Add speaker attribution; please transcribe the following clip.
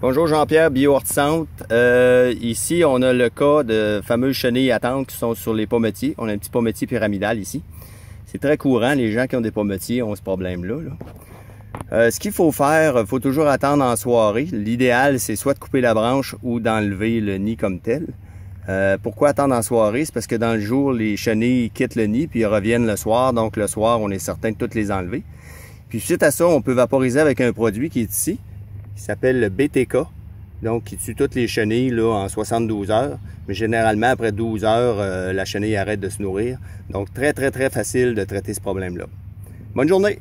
Speaker 1: Bonjour Jean-Pierre, Biohortisante. Euh, ici, on a le cas de fameuses chenilles attentes qui sont sur les pommetiers. On a un petit pommetier pyramidal ici. C'est très courant, les gens qui ont des pommetiers ont ce problème-là. Euh, ce qu'il faut faire, il faut toujours attendre en soirée. L'idéal, c'est soit de couper la branche ou d'enlever le nid comme tel. Euh, pourquoi attendre en soirée? C'est parce que dans le jour, les chenilles quittent le nid puis reviennent le soir. Donc le soir, on est certain de toutes les enlever. Puis suite à ça, on peut vaporiser avec un produit qui est ici qui s'appelle le BTK, donc qui tue toutes les chenilles là, en 72 heures. Mais généralement, après 12 heures, euh, la chenille arrête de se nourrir. Donc très, très, très facile de traiter ce problème-là. Bonne journée!